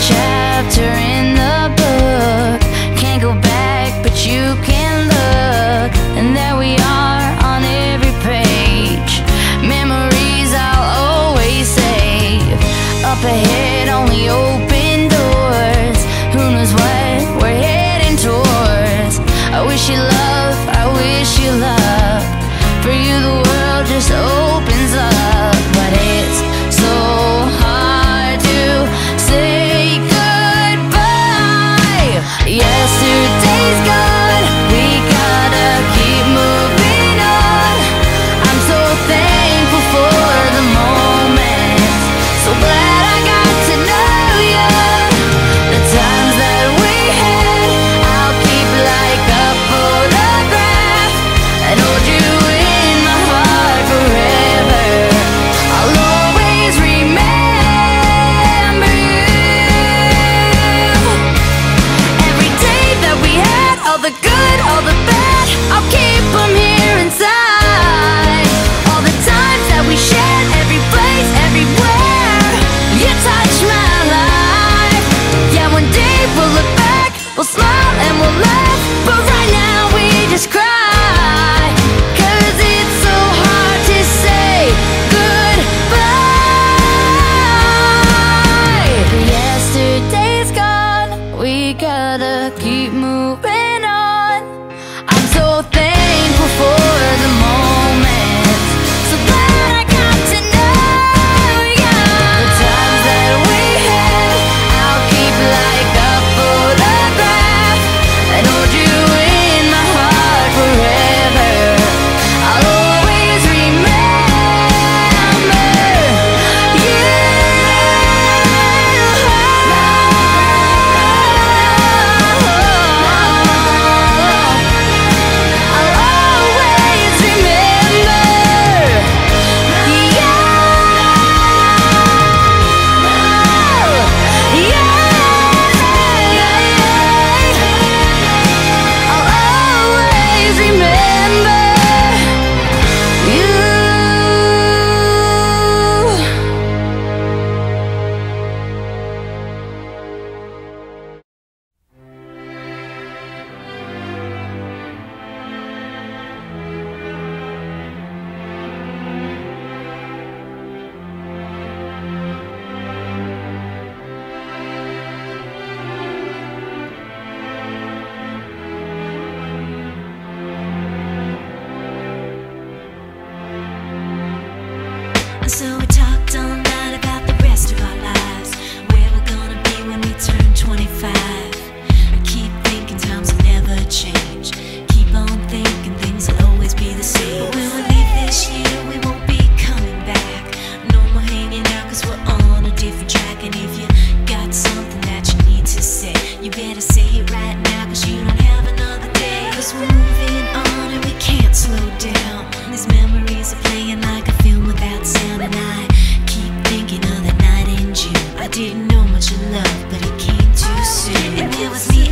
check didn't know much of love, but it came too soon. And it was me